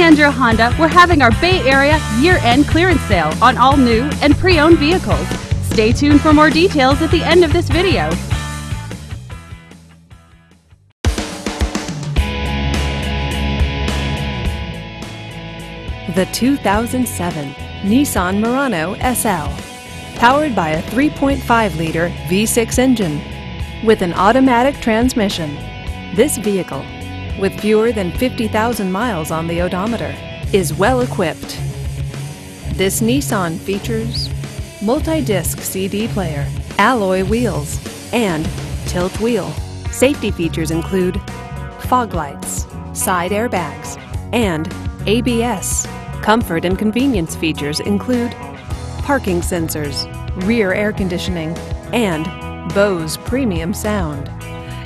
Leandro Honda, we're having our Bay Area year-end clearance sale on all new and pre-owned vehicles. Stay tuned for more details at the end of this video. The 2007 Nissan Murano SL. Powered by a 3.5-liter V6 engine with an automatic transmission. This vehicle, with fewer than 50,000 miles on the odometer, is well equipped. This Nissan features multi-disc CD player, alloy wheels, and tilt wheel. Safety features include fog lights, side airbags, and ABS. Comfort and convenience features include parking sensors, rear air conditioning, and Bose premium sound.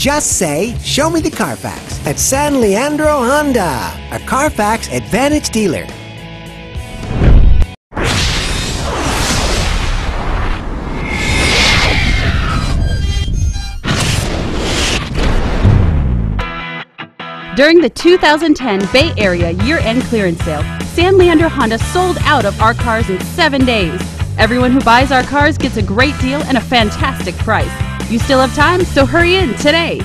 Just say, Show me the Carfax at San Leandro Honda, a Carfax Advantage dealer. During the 2010 Bay Area year-end clearance sale, San Leandro Honda sold out of our cars in seven days. Everyone who buys our cars gets a great deal and a fantastic price. You still have time, so hurry in today.